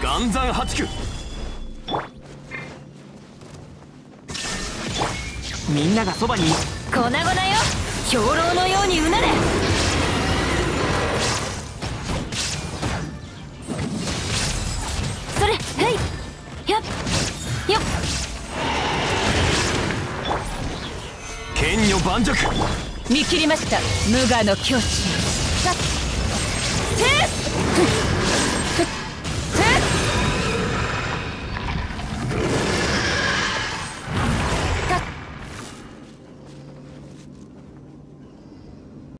岩山八九。みんながそばに。粉々よ。兵糧のようにうなれ。それはいやっ。よっ。剣女盤石。見切りました。無我の境地。さっ